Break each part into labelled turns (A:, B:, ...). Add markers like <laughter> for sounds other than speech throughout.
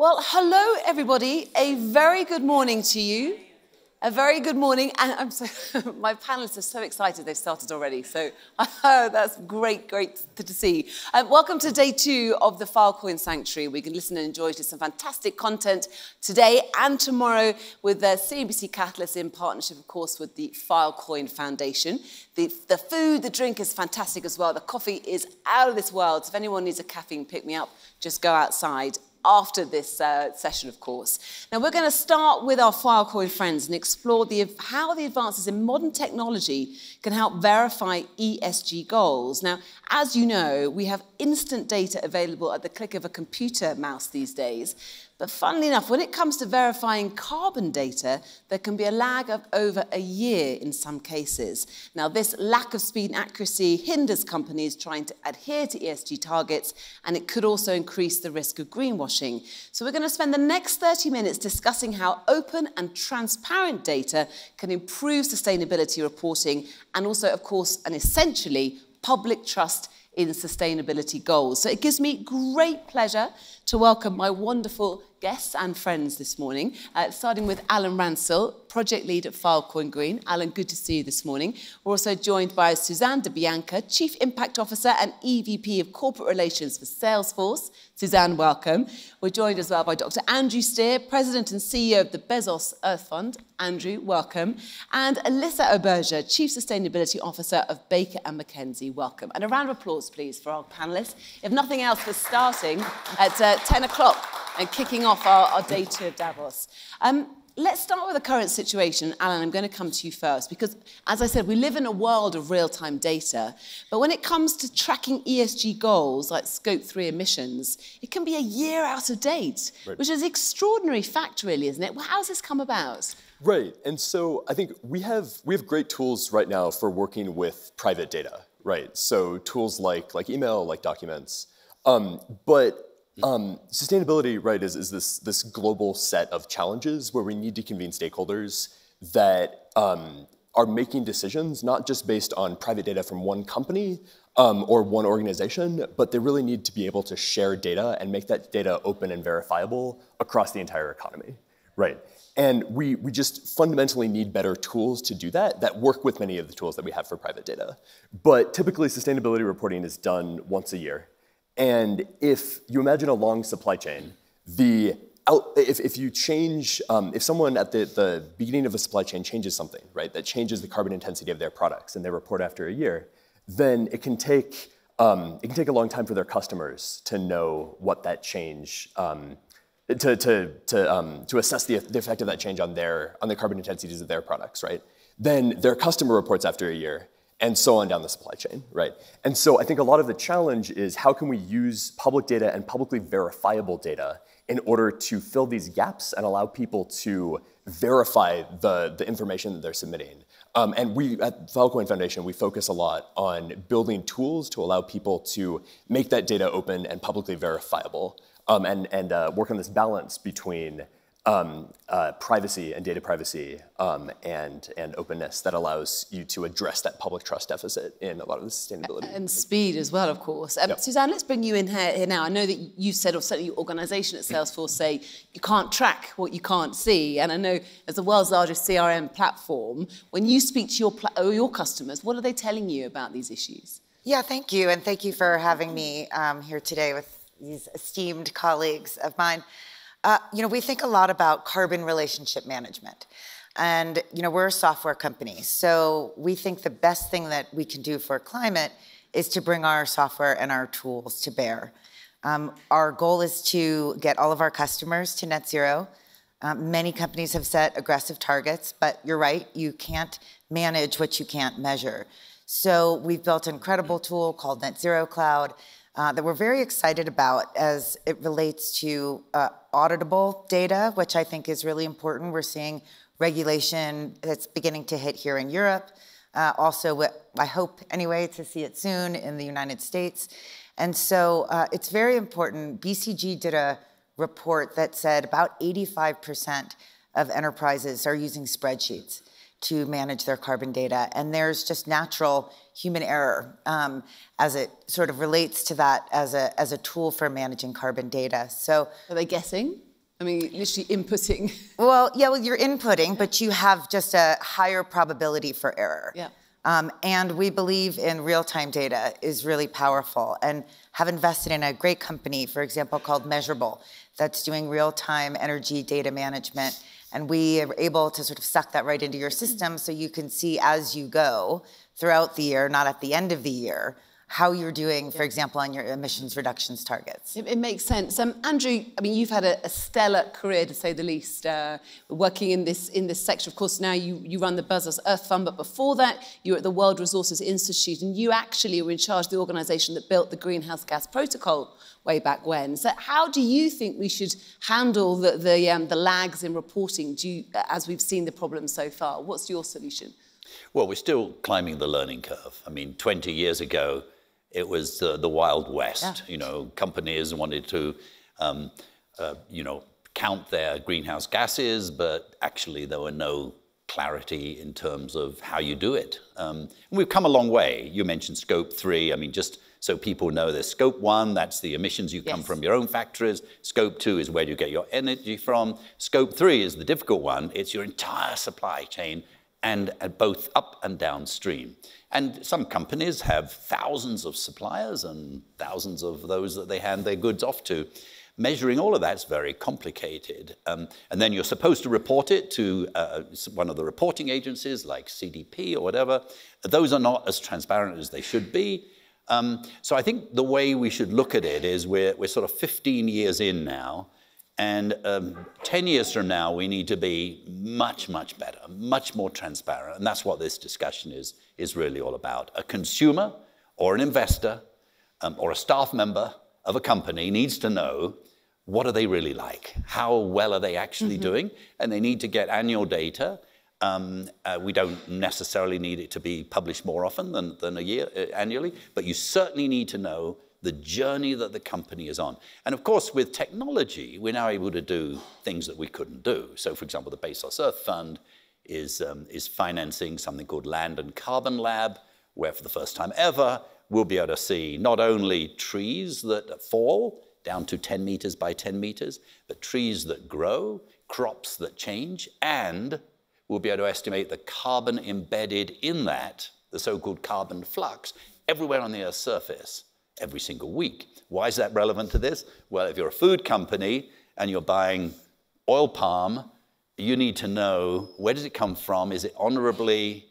A: Well, hello, everybody. A very good morning to you. A very good morning, and I'm so, <laughs> my panelists are so excited they've started already. So oh, <laughs> that's great, great to see. Um, welcome to day two of the Filecoin Sanctuary. We can listen and enjoy to some fantastic content today and tomorrow with the CNBC Catalyst in partnership, of course, with the Filecoin Foundation. The, the food, the drink is fantastic as well. The coffee is out of this world. So if anyone needs a caffeine pick me up, just go outside after this uh, session, of course. Now, we're going to start with our Filecoin friends and explore the, how the advances in modern technology can help verify ESG goals. Now, as you know, we have instant data available at the click of a computer mouse these days. But funnily enough, when it comes to verifying carbon data, there can be a lag of over a year in some cases. Now, this lack of speed and accuracy hinders companies trying to adhere to ESG targets, and it could also increase the risk of greenwashing. So we're going to spend the next 30 minutes discussing how open and transparent data can improve sustainability reporting and also, of course, and essentially, public trust in sustainability goals. So it gives me great pleasure to welcome my wonderful guests and friends this morning, uh, starting with Alan Ransil, project lead at Filecoin Green. Alan, good to see you this morning. We're also joined by Suzanne DiBianca, Chief Impact Officer and EVP of Corporate Relations for Salesforce. Suzanne, welcome. We're joined as well by Dr. Andrew Steer, President and CEO of the Bezos Earth Fund. Andrew, welcome. And Alyssa Auberger, Chief Sustainability Officer of Baker and McKenzie. Welcome. And a round of applause, please, for our panelists. If nothing else, for starting at uh, 10 o'clock and kicking off our, our day of Davos. Um, let's start with the current situation. Alan, I'm going to come to you first because, as I said, we live in a world of real time data. But when it comes to tracking ESG goals like scope three emissions, it can be a year out of date, right. which is an extraordinary fact, really, isn't it? Well, how has this come about?
B: Right. And so I think we have, we have great tools right now for working with private data, right? So tools like, like email, like documents. Um, but um, sustainability, right, is, is this, this global set of challenges where we need to convene stakeholders that um, are making decisions not just based on private data from one company um, or one organization, but they really need to be able to share data and make that data open and verifiable across the entire economy, right? And we, we just fundamentally need better tools to do that that work with many of the tools that we have for private data. But typically, sustainability reporting is done once a year. And if you imagine a long supply chain, the out, if, if you change, um, if someone at the, the beginning of a supply chain changes something, right, that changes the carbon intensity of their products and they report after a year, then it can take, um, it can take a long time for their customers to know what that change, um, to, to, to, um, to assess the, the effect of that change on their, on the carbon intensities of their products, right? Then their customer reports after a year, and so on down the supply chain, right? And so I think a lot of the challenge is how can we use public data and publicly verifiable data in order to fill these gaps and allow people to verify the, the information that they're submitting. Um, and we at Filecoin Foundation, we focus a lot on building tools to allow people to make that data open and publicly verifiable um, and, and uh, work on this balance between um, uh, privacy and data privacy um, and, and openness that allows you to address that public trust deficit in a lot of the sustainability.
A: And speed as well, of course. Um, yep. Suzanne, let's bring you in here, here, now. I know that you said, or certainly your organization at Salesforce say, you can't track what you can't see. And I know as the world's largest CRM platform, when you speak to your, your customers, what are they telling you about these issues?
C: Yeah, thank you. And thank you for having me um, here today with these esteemed colleagues of mine. Uh, you know, we think a lot about carbon relationship management. And, you know, we're a software company. So we think the best thing that we can do for climate is to bring our software and our tools to bear. Um, our goal is to get all of our customers to net zero. Um, many companies have set aggressive targets, but you're right, you can't manage what you can't measure. So we've built an incredible tool called Net Zero Cloud uh, that we're very excited about as it relates to uh, auditable data, which I think is really important. We're seeing regulation that's beginning to hit here in Europe. Uh, also, I hope anyway to see it soon in the United States. And so uh, it's very important. BCG did a report that said about 85% of enterprises are using spreadsheets to manage their carbon data. And there's just natural human error um, as it sort of relates to that as a, as a tool for managing carbon data. So
A: are they guessing? I mean, literally inputting. <laughs>
C: Well, yeah, well, you're inputting, but you have just a higher probability for error.
A: Yeah.
C: Um, and we believe in real-time data is really powerful and have invested in a great company, for example, called Measurabl, that's doing real-time energy data management. And we are able to sort of suck that right into your system so you can see as you go throughout the year, not at the end of the year, how you're doing, for example, on your emissions reductions targets.
A: It, it makes sense. Um, Andrew, I mean, you've had a, a stellar career, to say the least, uh, working in this in this sector. Of course, now you, you run the Bezos Earth Fund, but before that, you were at the World Resources Institute, and you actually were in charge of the organisation that built the Greenhouse Gas Protocol way back when. So, how do you think we should handle the the, um, the lags in reporting, you, as we've seen the problem so far? What's your solution?
D: Well, we're still climbing the learning curve. I mean, 20 years ago, it was uh, the Wild West. Yeah. You know, companies wanted to, um, uh, you know, count their greenhouse gases, but actually there were no clarity in terms of how you do it. Um, and we've come a long way. You mentioned scope three. I mean, just so people know there's scope one, that's the emissions you yes. come from your own factories. Scope two is where you get your energy from. Scope three is the difficult one. It's your entire supply chain and both up and downstream. And some companies have thousands of suppliers and thousands of those that they hand their goods off to. Measuring all of that's very complicated. Um, and then you're supposed to report it to uh, one of the reporting agencies like CDP or whatever. Those are not as transparent as they should be. Um, so I think the way we should look at it is we're, we're sort of 15 years in now. And um, 10 years from now, we need to be much, much better, much more transparent. And that's what this discussion is, is really all about. A consumer or an investor um, or a staff member of a company needs to know what are they really like? How well are they actually mm-hmm. doing? And they need to get annual data. Um, uh, we don't necessarily need it to be published more often than, than a year uh, annually, but you certainly need to know the journey that the company is on. And of course, with technology, we're now able to do things that we couldn't do. So, for example, the Bezos Earth Fund is, um, is financing something called Land and Carbon Lab, where for the first time ever, we'll be able to see not only trees that fall down to 10 meters by 10 meters, but trees that grow, crops that change, and we'll be able to estimate the carbon embedded in that, the so called carbon flux, everywhere on the Earth's surface every single week. Why is that relevant to this? Well, if you're a food company and you're buying oil palm, you need to know where does it come from? Is it honorably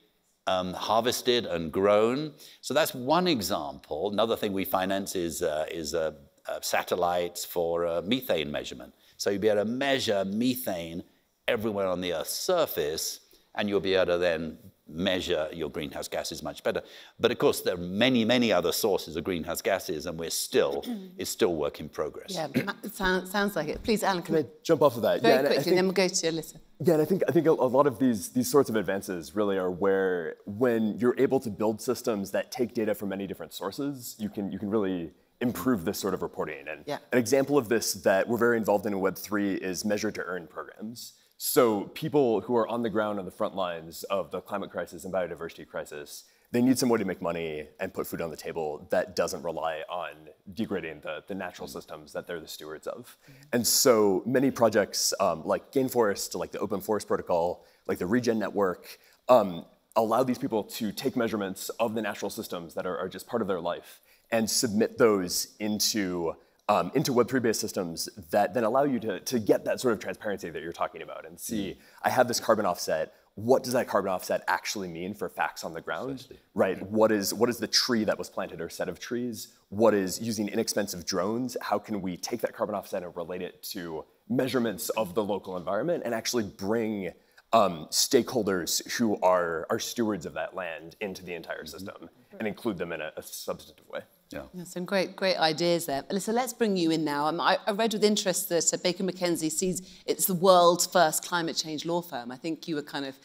D: um, harvested and grown? So that's one example. Another thing we finance is, uh, is uh, uh, satellites for uh, methane measurement. So you'll be able to measure methane everywhere on the Earth's surface, and you'll be able to then measure your greenhouse gases much better. But of course, there are many, many other sources of greenhouse gases, and we're still, <clears throat> it's still work in progress.
A: Yeah, it sounds, sounds like it. Please, Alan,
B: can, can I jump off of that?
A: Very yeah, quickly, think, and then we'll go to Alyssa.
B: Yeah, and I think I think a, a lot of these these sorts of advances really are where when you're able to build systems that take data from many different sources, you can you can really improve this sort of reporting. And yeah. an example of this that we're very involved in in Web3 is measure to earn programs. So people who are on the ground on the front lines of the climate crisis and biodiversity crisis, they need some way to make money and put food on the table that doesn't rely on degrading the, the natural systems that they're the stewards of. And so many projects um, like Gainforest, like the Open Forest Protocol, like the Regen Network, um, allow these people to take measurements of the natural systems that are, are just part of their life and submit those into um, into Web3-based systems that then allow you to, to get that sort of transparency that you're talking about and see, mm. I have this carbon offset, what does that carbon offset actually mean for facts on the ground, right? What is, what is the tree that was planted or set of trees? What is using inexpensive drones? How can we take that carbon offset and relate it to measurements of the local environment and actually bring um, stakeholders who are, are stewards of that land into the entire mm-hmm. system mm-hmm. and include them in a, a substantive way.
D: Yeah.
A: yeah. Some great, great ideas there. Alyssa, let's bring you in now. Um, I, I read with interest that uh, Baker McKenzie sees it's the world's first climate change law firm. I think you were kind of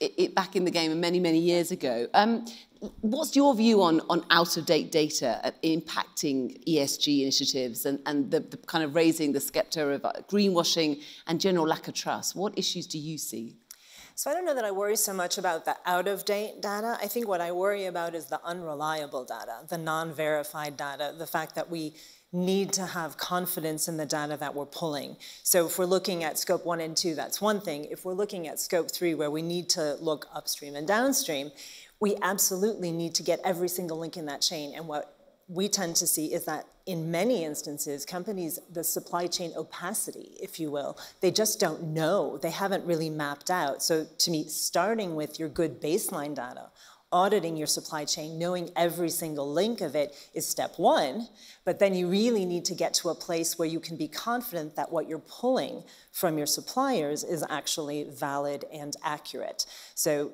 A: it, it back in the game many, many years ago. Um, what's your view on, on out-of-date data uh, impacting ESG initiatives and, and the, the kind of raising the spectre of uh, greenwashing and general lack of trust? What issues do you see?
E: So I don't know that I worry so much about the out-of-date data. I think what I worry about is the unreliable data, the non-verified data, the fact that we need to have confidence in the data that we're pulling. So if we're looking at scope one and two, that's one thing. If we're looking at scope three, where we need to look upstream and downstream, we absolutely need to get every single link in that chain. And what we tend to see is that in many instances, companies, the supply chain opacity, if you will, they just don't know. They haven't really mapped out. So to me, starting with your good baseline data, auditing your supply chain, knowing every single link of it is step one. But then you really need to get to a place where you can be confident that what you're pulling from your suppliers is actually valid and accurate. So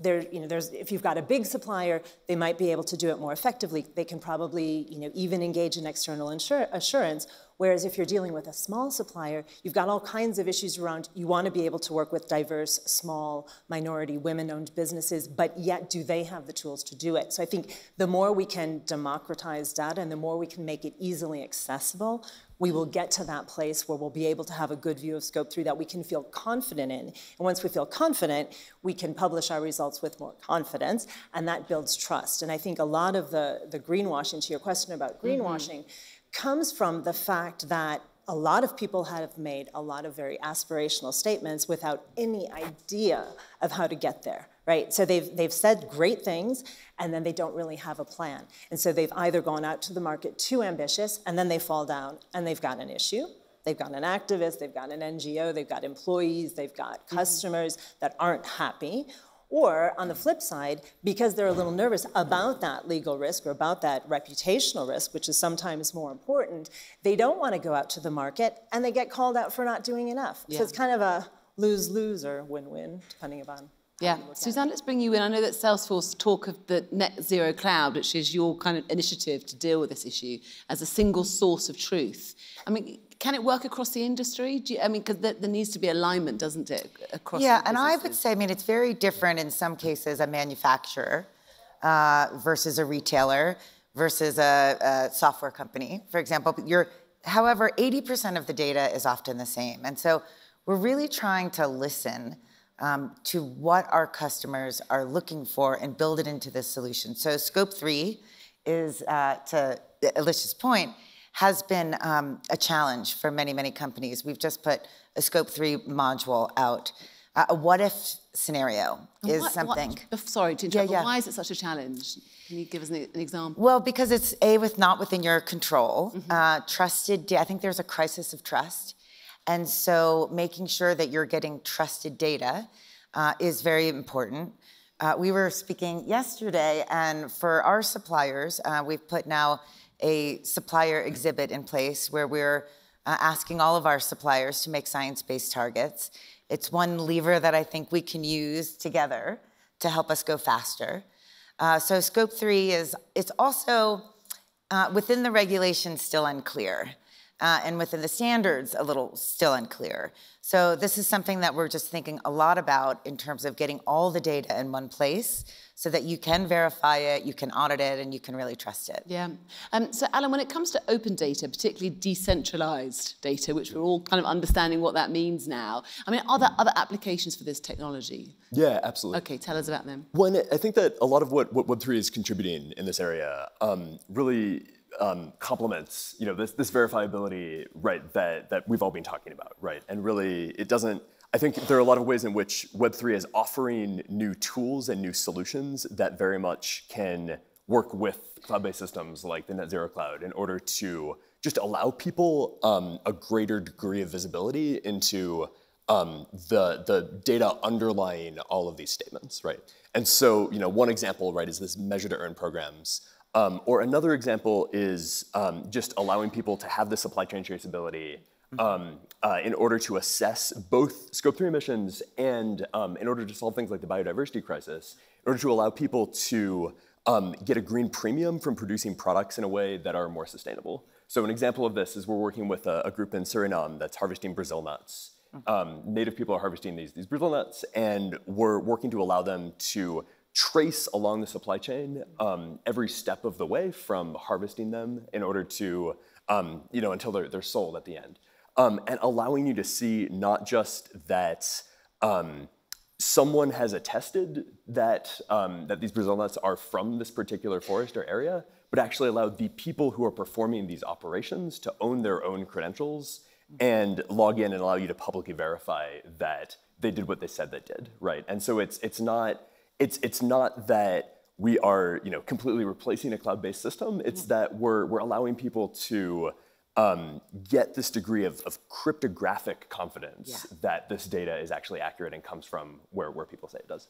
E: there, you know, there's, if you've got a big supplier, they might be able to do it more effectively. They can probably, you know, even engage in external insur- assurance. Whereas if you're dealing with a small supplier, you've got all kinds of issues around. You want to be able to work with diverse, small, minority, women-owned businesses, but yet do they have the tools to do it? So I think the more we can democratize data and the more we can make it easily accessible, we will get to that place where we'll be able to have a good view of scope three that we can feel confident in. And once we feel confident, we can publish our results with more confidence, and that builds trust. And I think a lot of the, the greenwashing, to your question about mm-hmm. greenwashing, mm-hmm. comes from the fact that a lot of people have made a lot of very aspirational statements without any idea of how to get there right? So they've, they've said great things, and then they don't really have a plan. And so they've either gone out to the market too ambitious, and then they fall down, and they've got an issue. They've got an activist, they've got an NGO, they've got employees, they've got mm-hmm. customers mm-hmm. that aren't happy. Or on the flip side, because they're a little nervous about that legal risk or about that reputational risk, which is sometimes more important, they don't want to go out to the market and they get called out for not doing enough. Yeah. So it's kind of a lose lose or win win, depending upon
A: yeah, Suzanne, let's bring you in. I know that Salesforce talk of the net zero cloud, which is your kind of initiative to deal with this issue as a single source of truth. I mean, can it work across the industry? You, I mean, because there, there, needs to be alignment, doesn't it, across?
C: Yeah, and I would say, I mean, it's very different in some cases. A manufacturer uh, versus a retailer versus a, a software company, for example. You're, however, 80% of the data is often the same, and so we're really trying to listen um, to what our customers are looking for and build it into this solution. So scope three is, uh, to Alyssa's point, has been um, a challenge for many, many companies. We've just put a scope three module out. Uh, a what if scenario is what, something.
A: What, sorry to interrupt, yeah, yeah. why is it such a challenge? Can you give us an, an example?
C: Well, because it's A, with not within your control. Mm-hmm. Uh, trusted, I think there's a crisis of trust. And so making sure that you're getting trusted data uh, is very important. Uh, we were speaking yesterday, and for our suppliers, uh, we've put now a supplier exhibit in place where we're uh, asking all of our suppliers to make science-based targets. It's one lever that I think we can use together to help us go faster. Uh, so scope three is, it's also uh, within the regulation still unclear uh, and within the standards a little still unclear. So this is something that we're just thinking a lot about in terms of getting all the data in one place so that you can verify it, you can audit it, and you can really trust it.
A: Yeah. Um, so Alan, when it comes to open data, particularly decentralized data, which we're all kind of understanding what that means now, I mean, are there other applications for this technology?
B: Yeah, absolutely.
A: Okay, tell us about them.
B: Well, I think that a lot of what, what Web3 is contributing in this area um, really um, complements you know this, this verifiability right that that we've all been talking about right and really it doesn't I think there are a lot of ways in which Web3 is offering new tools and new solutions that very much can work with cloud-based systems like the Net Zero Cloud in order to just allow people um, a greater degree of visibility into um, the, the data underlying all of these statements, right? And so, you know, one example, right, is this measure to earn programs um, or another example is um, just allowing people to have the supply chain traceability um, uh, in order to assess both scope three emissions and um, in order to solve things like the biodiversity crisis, in order to allow people to um, get a green premium from producing products in a way that are more sustainable. So an example of this is we're working with a, a group in Suriname that's harvesting Brazil nuts. Um, native people are harvesting these, these Brazil nuts, and we're working to allow them to trace along the supply chain um, every step of the way from harvesting them in order to, um, you know, until they're, they're sold at the end. Um, and allowing you to see not just that um, someone has attested that, um, that these Brazil nuts are from this particular forest or area, but actually allow the people who are performing these operations to own their own credentials and log in and allow you to publicly verify that they did what they said they did, right? And so it's it's not it's it's not that we are you know completely replacing a cloud-based system. It's that we're we're allowing people to um, get this degree of, of cryptographic confidence
A: Yeah.
B: that this data is actually accurate and comes from where, where people say it does.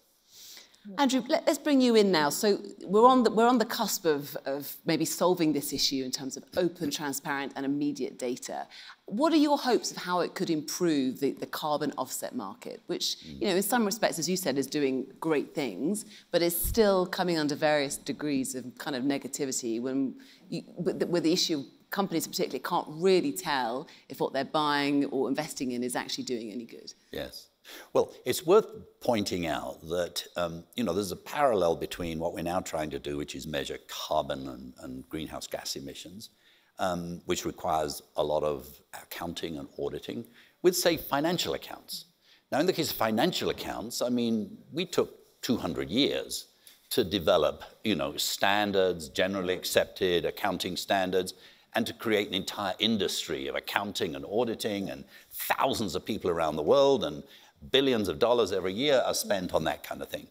A: Andrew, let, us bring you in now. So we're on the, we're on the cusp of, of maybe solving this issue in terms of open, transparent and immediate data. What are your hopes of how it could improve the, the carbon offset market, which, you know, in some respects, as you said, is doing great things, but is still coming under various degrees of kind of negativity when you, with, the, with the issue companies particularly can't really tell if what they're buying or investing in is actually doing any good.
D: Yes. Well, it's worth pointing out that um, you know there's a parallel between what we're now trying to do, which is measure carbon and, and greenhouse gas emissions, um, which requires a lot of accounting and auditing, with say financial accounts. Now, in the case of financial accounts, I mean, we took 200 years to develop, you know, standards, generally accepted accounting standards, and to create an entire industry of accounting and auditing, and thousands of people around the world, and billions of dollars every year are spent on that kind of thing.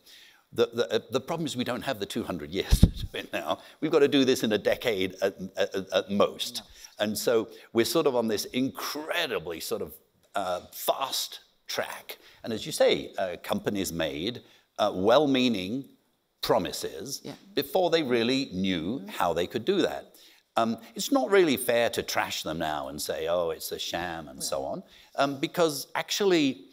D: The, the, the problem is we don't have the 200 years <laughs> to do it now. We've got to do this in a decade at, at, at most. And so we're sort of on this incredibly sort of uh, fast track. And as you say, uh, companies made uh, well meaning promises
A: Yeah.
D: before they really knew how they could do that. Um, it's not really fair to trash them now and say, oh, it's a sham and so on, um, because actually,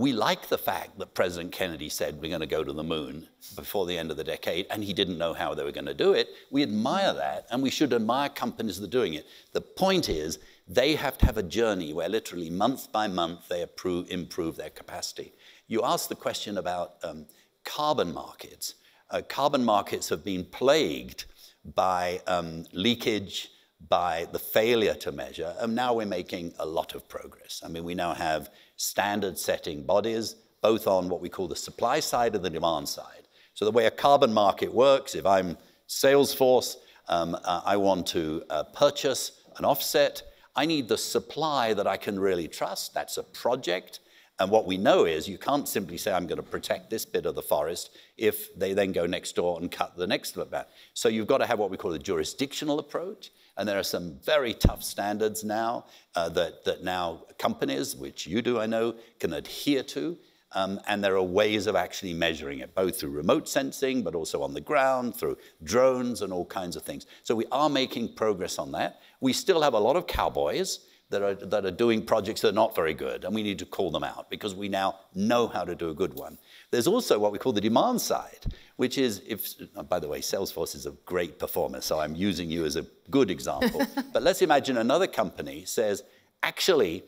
D: we like the fact that President Kennedy said we're going to go to the moon before the end of the decade, and he didn't know how they were going to do it. We admire that, and we should admire companies that are doing it. The point is, they have to have a journey where literally month by month they approve, improve their capacity. You asked the question about um, carbon markets. Uh, carbon markets have been plagued by um, leakage, by the failure to measure, and now we're making a lot of progress. I mean, we now have standard setting bodies, both on what we call the supply side and the demand side. So, the way a carbon market works, if I'm Salesforce, um, uh, I want to uh, purchase an offset, I need the supply that I can really trust. That's a project. And what we know is you can't simply say, I'm going to protect this bit of the forest if they then go next door and cut the next bit back. So you've got to have what we call a jurisdictional approach. And there are some very tough standards now uh, that, that now companies, which you do, I know, can adhere to. Um, and there are ways of actually measuring it, both through remote sensing, but also on the ground, through drones and all kinds of things. So we are making progress on that. We still have a lot of cowboys that are, that are doing projects that are not very good, and we need to call them out because we now know how to do a good one. There's also what we call the demand side, which is if, oh, by the way, Salesforce is a great performer, so I'm using you as a good example. <laughs> but let's imagine another company says, actually,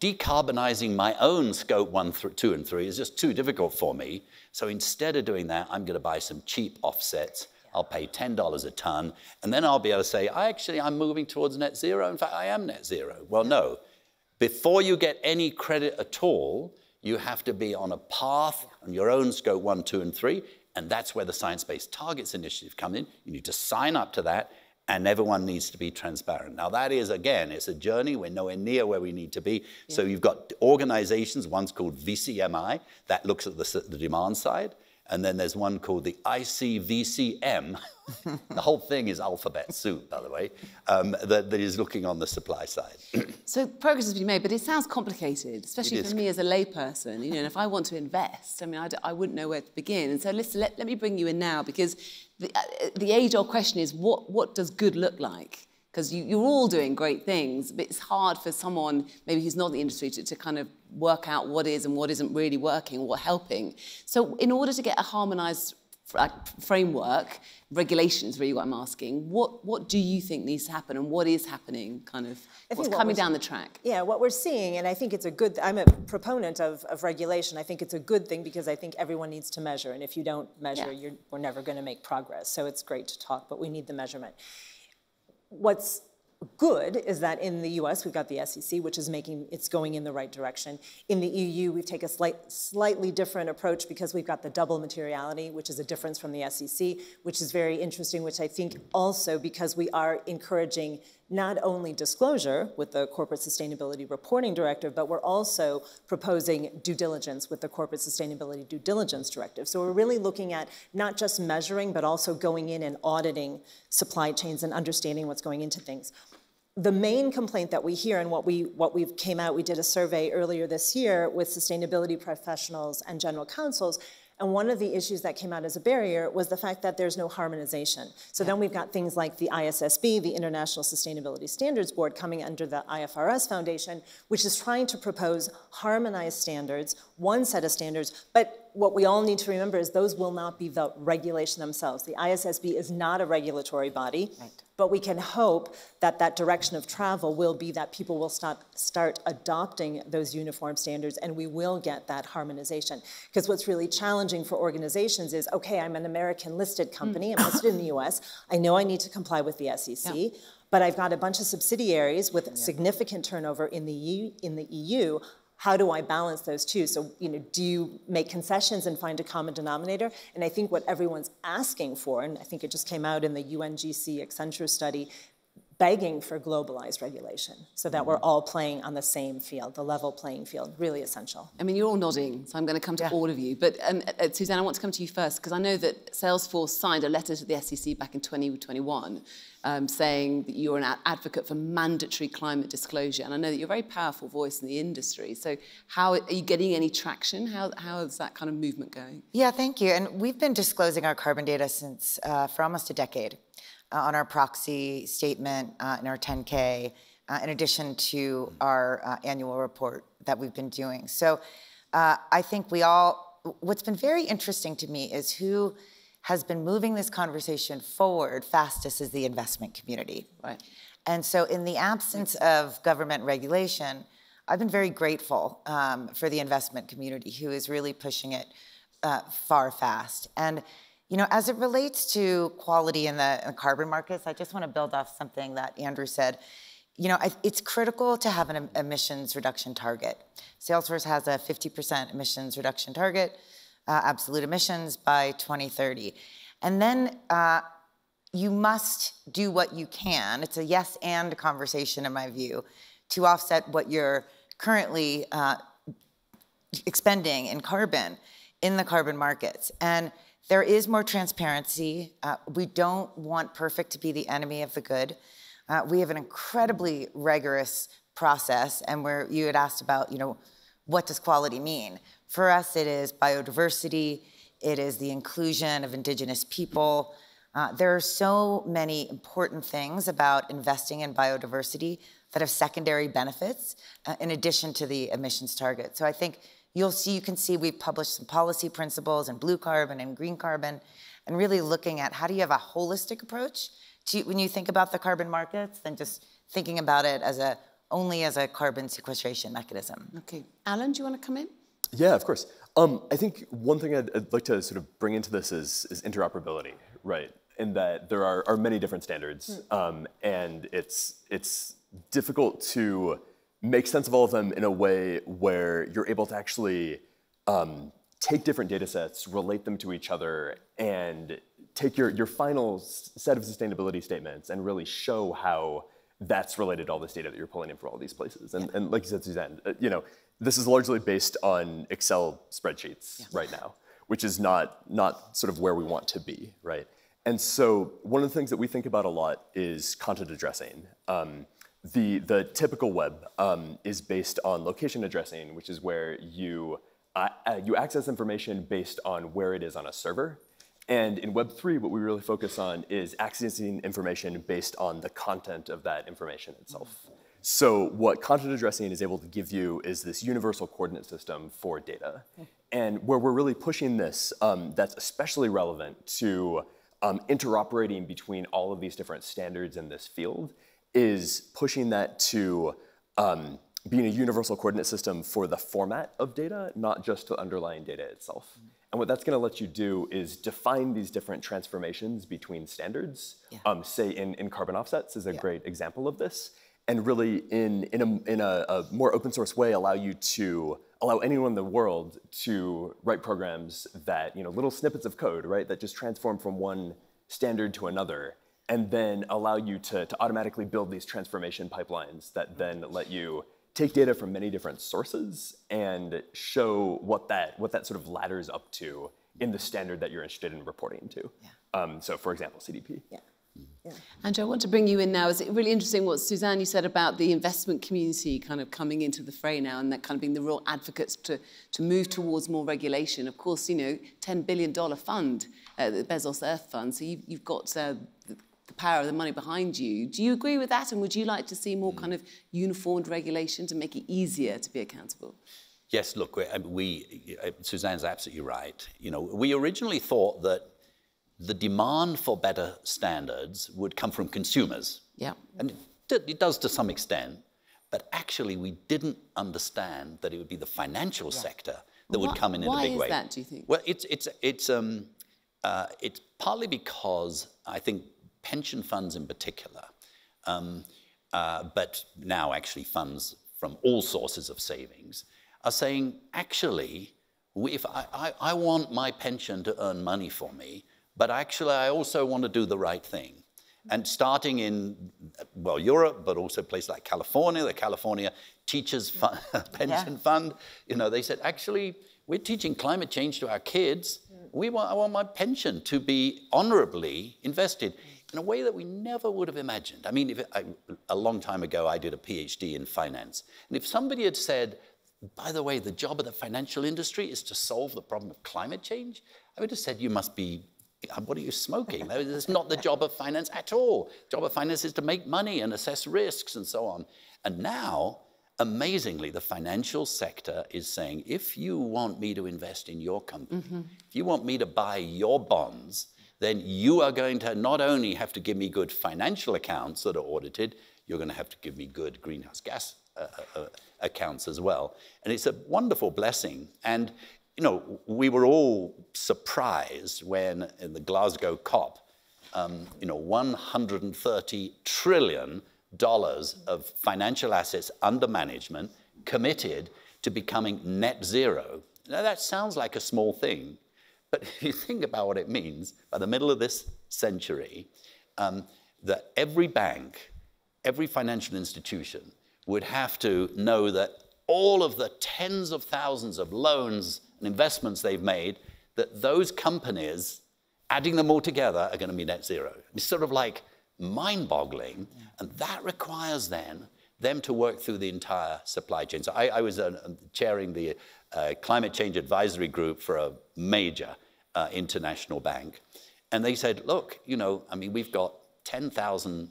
D: decarbonizing my own scope one, two, and three is just too difficult for me. So instead of doing that, I'm going to buy some cheap offsets. I'll pay $10 a ton, and then I'll be able to say, I actually, I'm moving towards net zero. In fact, I am net zero. Well, no. Before you get any credit at all, you have to be on a path on your own scope one, two, and three, and that's where the Science Based Targets Initiative comes in. You need to sign up to that, and everyone needs to be transparent. Now, that is, again, it's a journey. We're nowhere near where we need to be. So you've got organizations, one's called VCMI, that looks at the, the demand side, and then there's one called the ICVCM. <laughs> the whole thing is alphabet soup, by the way, um, that, that is looking on the supply side. <clears throat>
A: So progress has been made, but it sounds complicated, especially for me as a layperson. You know, and if I want to invest, I mean, I, d- I wouldn't know where to begin. And so, listen, let, let me bring you in now because the, uh, the age-old question is, what what does good look like? Because you, you're all doing great things, but it's hard for someone maybe who's not in the industry to, to kind of work out what is and what isn't really working, what helping. So, in order to get a harmonised like framework, regulations really what I'm asking. What what do you think needs to happen and what is happening kind of
E: I
A: what's
E: what
A: coming down the track?
E: Yeah, what we're seeing, and I think it's a good, I'm a proponent of, of regulation. I think it's a good thing because I think everyone needs to measure. And if you don't measure,
A: Yeah.
E: you're, we're never going to make progress. So it's great to talk, but we need the measurement. What's good is that in the US, we've got the SEC, which is making, it's going in the right direction. In the EU, we've taken a slight, slightly different approach because we've got the double materiality, which is a difference from the SEC, which is very interesting, which I think also because we are encouraging not only disclosure with the Corporate Sustainability Reporting Directive, but we're also proposing due diligence with the Corporate Sustainability Due Diligence Directive. So we're really looking at not just measuring, but also going in and auditing supply chains and understanding what's going into things. The main complaint that we hear and what we what we've came out, we did a survey earlier this year with sustainability professionals and general counsels, and one of the issues that came out as a barrier was the fact that there's no harmonization. So then we've got things like the ISSB, the International Sustainability Standards Board, coming under the IFRS Foundation, which is trying to propose harmonized standards, one set of standards, but what we all need to remember is those will not be the regulation themselves. The ISSB is not a regulatory body, right. but we can hope that that direction of travel will be that people will start, start adopting those uniform standards and we will get that harmonization. Because what's really challenging for organizations is, okay, I'm an American listed company, mm. I'm <laughs> listed in the US, I know I need to comply with the SEC, yeah but I've got a bunch of subsidiaries with yeah. significant turnover in the EU, in the EU how do I balance those two? So, you know, do you make concessions and find a common denominator? And I think what everyone's asking for, and I think it just came out in the UNGC Accenture study, begging for globalized regulation so that we're all playing on the same field, the level playing field, really essential.
A: I mean, you're all nodding, so I'm going to come to yeah. all of you. But um, uh, Suzanne, I want to come to you first because I know that Salesforce signed a letter to the SEC back in 2021 um, saying that you're an advocate for mandatory climate disclosure. And I know that you're a very powerful voice in the industry. So how are you getting any traction? How, how is that kind of movement going?
C: Yeah, thank you. And we've been disclosing our carbon data since uh, for almost a decade uh, on our proxy statement uh, in our 10K, uh, in addition to our uh, annual report that we've been doing. So uh, I think we all, what's been very interesting to me is who has been moving this conversation forward fastest is the investment community. Right. And so in the absence of government regulation, I've been very grateful um, for the investment community who is really pushing it uh, far fast. And you know, as it relates to quality in the, in the carbon markets, I just want to build off something that Andrew said. You know, it's critical to have an emissions reduction target. Salesforce has a 50% emissions reduction target, uh, absolute emissions by 2030. And then uh, you must do what you can. It's a yes and conversation, in my view, to offset what you're currently uh, expending in carbon in the carbon markets. And there is more transparency. Uh, we don't want perfect to be the enemy of the good. Uh, we have an incredibly rigorous process, and where you had asked about, you know, what does quality mean? For us, it is biodiversity, it is the inclusion of indigenous people. Uh, there are so many important things about investing in biodiversity that have secondary benefits uh, in addition to the emissions target. So I think You'll see, you can see we've published some policy principles in blue carbon and green carbon, and really looking at how do you have a holistic approach to when you think about the carbon markets than just thinking about it as a only as a carbon sequestration mechanism.
A: Okay, Alan, do you want to come in?
B: Yeah, of course. Um, I think one thing I'd, I'd, like to sort of bring into this is, is interoperability, right? In that there are, are many different standards, mm. um, and it's it's difficult to make sense of all of them in a way where you're able to actually um, take different data sets, relate them to each other, and take your, your final set of sustainability statements and really show how that's related to all this data that you're pulling in from all these places. And, and like you said, Suzanne, uh, you know, this is largely based on Excel spreadsheets yeah. right now, which is not, not sort of where we want to be, right? And so one of the things that we think about a lot is content addressing. Um, the, the typical web um, is based on location addressing, which is where you, uh, uh, you access information based on where it is on a server. And in Web3, what we really focus on is accessing information based on the content of that information itself. So what content addressing is able to give you is this universal coordinate system for data. And where we're really pushing this, um, that's especially relevant to um, interoperating between all of these different standards in this field is pushing that to um, being a universal coordinate system for the format of data, not just the underlying data itself. Mm -hmm. And what that's going to let you do is define these different transformations between standards. Yeah. Um, say in, in carbon offsets is a yeah. great example of this. And really, in, in, a, in a, a, more open source way, allow you to allow anyone in the world to write programs that, you know, little snippets of code, right, that just transform from one standard to another, and then allow you to, to automatically build these transformation pipelines that then let you take data from many different sources and show what that, what that sort of ladders up to in the standard that you're interested in reporting to. Yeah. Um, so for example, CDP.
A: Yeah. Yeah. Andrew, I want to bring you in now. It's really interesting what Suzanne you said about the investment community kind of coming into the fray now and that kind of being the real advocates to, to move towards more regulation. Of course, you know, $10 billion fund, uh, the Bezos Earth Fund. So you've, you've got uh, the power of the money behind you. Do you agree with that? And would you like to see more kind of uniformed regulation to make it easier to be accountable?
D: Yes, look, we, we uh, Suzanne's absolutely right. You know, we originally thought that the demand for better standards would come from consumers.
A: Yeah.
D: And it, it does to some extent, but actually we didn't understand that it would be the financial yeah. sector that would come in in a big way.
A: Why is that, do you think?
D: Well, it's, it's, it's, um, uh, it's partly because I think pension funds in particular, um, uh, but now actually funds from all sources of savings, are saying, actually, if I, I, I want my pension to earn money for me, but actually I also want to do the right thing. And starting in, well, Europe, but also places like California, the California Teachers Fund, <laughs> Pension yeah. Fund, you know, they said, actually, we're teaching climate change to our kids. We want, I want my pension to be honorably invested in a way that we never would have imagined. I mean, if I, a long time ago, I did a PhD in finance. And if somebody had said, by the way, the job of the financial industry is to solve the problem of climate change, I would have said, you must be, what are you smoking? That's not the job of finance at all. The job of finance is to make money and assess risks and so on. And now, amazingly, the financial sector is saying, if you want me to invest in your company, mm -hmm. if you want me to buy your bonds, then you are going to not only have to give me good financial accounts that are audited, you're going to have to give me good greenhouse gas uh, uh, uh, accounts as well. And it's a wonderful blessing. And, you know, we were all surprised when in the Glasgow COP, um, you know, 130 trillion dollars of financial assets under management committed to becoming net zero. Now that sounds like a small thing, but if you think about what it means, by the middle of this century, um, that every bank, every financial institution would have to know that all of the tens of thousands of loans and investments they've made, that those companies, adding them all together, are going to be net zero. It's sort of like mind-boggling, yeah. and that requires then them to work through the entire supply chain. So I, I was uh, chairing the uh, climate change advisory group for a major uh, international bank. And they said, look, you know, I mean, we've got 10,000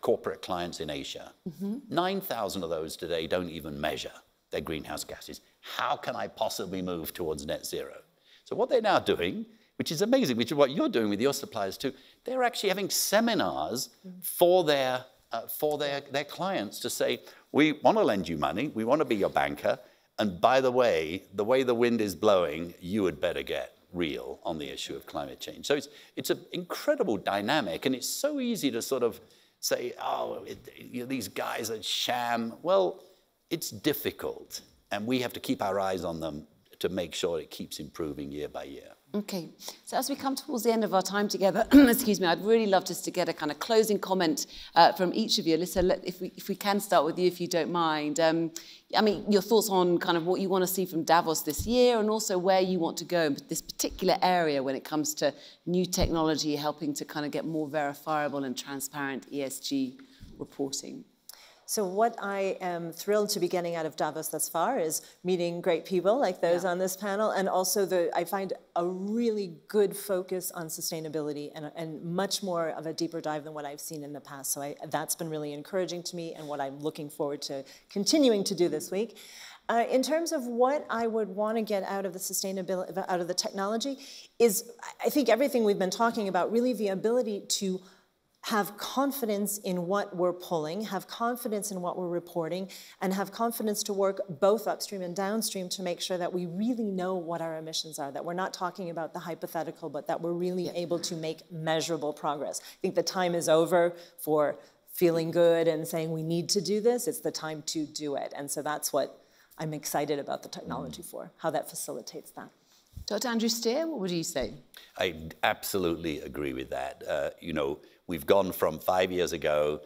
D: corporate clients in Asia. Mm -hmm. 9,000 of those today don't even measure their greenhouse gases. How can I possibly move towards net zero? So what they're now doing, which is amazing, which is what you're doing with your suppliers too, they're actually having seminars mm -hmm. for their uh, for their, their clients to say, we want to lend you money, we want to be your banker, and by the way, the way the wind is blowing, you had better get real on the issue of climate change. So it's, it's an incredible dynamic, and it's so easy to sort of say, oh, it, you know, these guys are sham. Well, it's difficult, and we have to keep our eyes on them to make sure it keeps improving year by year.
A: Okay, so as we come towards the end of our time together, <clears throat> excuse me, I'd really love just to get a kind of closing comment uh, from each of you. Alyssa, if we, if we can start with you, if you don't mind. Um, I mean, your thoughts on kind of what you want to see from Davos this year and also where you want to go in this particular area when it comes to new technology helping to kind of get more verifiable and transparent ESG reporting.
E: So what I am thrilled to be getting out of Davos thus far is meeting great people like those yeah. on this panel, and also the I find a really good focus on sustainability and, and much more of a deeper dive than what I've seen in the past. So I, that's been really encouraging to me, and what I'm looking forward to continuing to do this week. Uh, in terms of what I would want to get out of the sustainability, out of the technology, is I think everything we've been talking about, really the ability to have confidence in what we're pulling, have confidence in what we're reporting, and have confidence to work both upstream and downstream to make sure that we really know what our emissions are, that we're not talking about the hypothetical, but that we're really able to make measurable progress. I think the time is over for feeling good and saying we need to do this. It's the time to do it. And so that's what I'm excited about the technology for, how that facilitates that.
A: Dr. Andrew Steer, what would you say?
D: I absolutely agree with that. Uh, you know, we've gone from five years ago,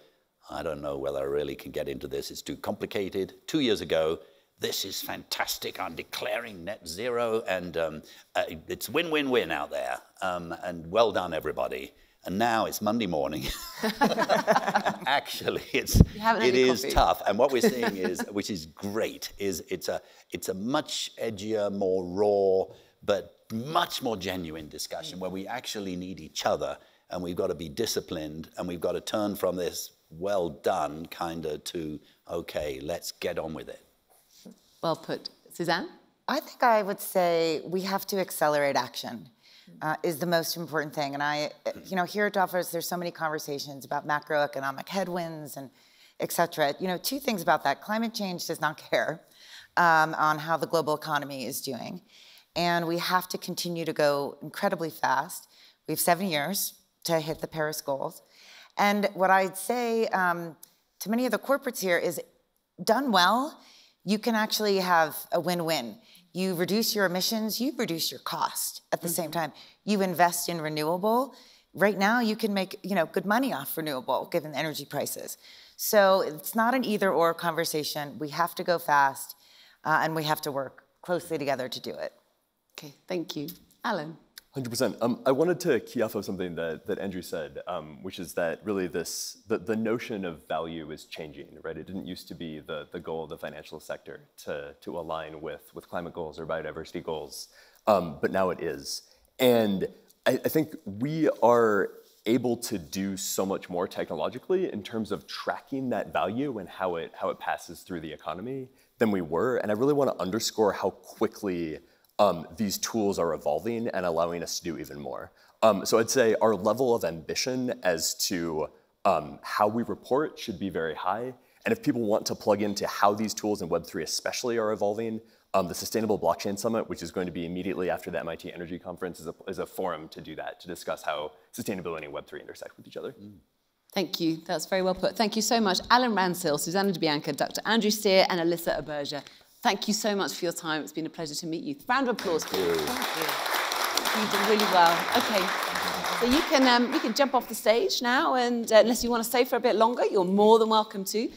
D: I don't know whether I really can get into this, it's too complicated. Two years ago, this is fantastic, I'm declaring net zero, and um, uh, it's win win win out there. Um, and well done, everybody. And now it's Monday morning. <laughs> Actually, it's it is coffee. tough. And what we're <laughs> seeing is, which is great, is it's a it's a much edgier, more raw, but much more genuine discussion where we actually need each other and we've got to be disciplined and we've got to turn from this well done kind of to okay, let's get on with it.
A: Well put. Suzanne?
C: I think I would say we have to accelerate action. Uh, is the most important thing. And I, you know, here at Davos, there's so many conversations about macroeconomic headwinds and et cetera. You know, two things about that. Climate change does not <laughs> care um, on how the global economy is doing and we have to continue to go incredibly fast. We have seven years to hit the Paris goals. And what I'd say um, to many of the corporates here is done well, you can actually have a win win. You reduce your emissions, you reduce your cost at the mm-hmm. same time. You invest in renewable. Right now, you can make you know good money off renewable given the energy prices. So it's not an either or conversation. We have to go fast, uh, and we have to work closely together to do it.
A: Okay, thank you. Alan?
B: 100%. Um, I wanted to key off of something that, that Andrew said, um, which is that really this, the, the notion of value is changing, right? It didn't used to be the, the goal of the financial sector to, to align with, with climate goals or biodiversity goals, um, but now it is. And I, I think we are able to do so much more technologically in terms of tracking that value and how it, how it passes through the economy than we were. And I really want to underscore how quickly um, these tools are evolving and allowing us to do even more. Um, so I'd say our level of ambition as to um, how we report should be very high. And if people want to plug into how these tools in Web3 especially are evolving, um, the Sustainable Blockchain Summit, which is going to be immediately after the MIT Energy Conference, is a, is a forum to do that, to discuss how sustainability and Web3 intersect with each other. Mm.
A: Thank you. That's very well put. Thank you so much. Alan Ransil, Susanna DiBianca, Dr. Andrew Steer, and Alyssa Auberger. Thank you so much for your time. It's been a pleasure to meet you. Round of applause, please. Thank you. You did really well. Okay. So you can, um, you can jump off the stage now, and uh, unless you want to stay for a bit longer, you're more than welcome to.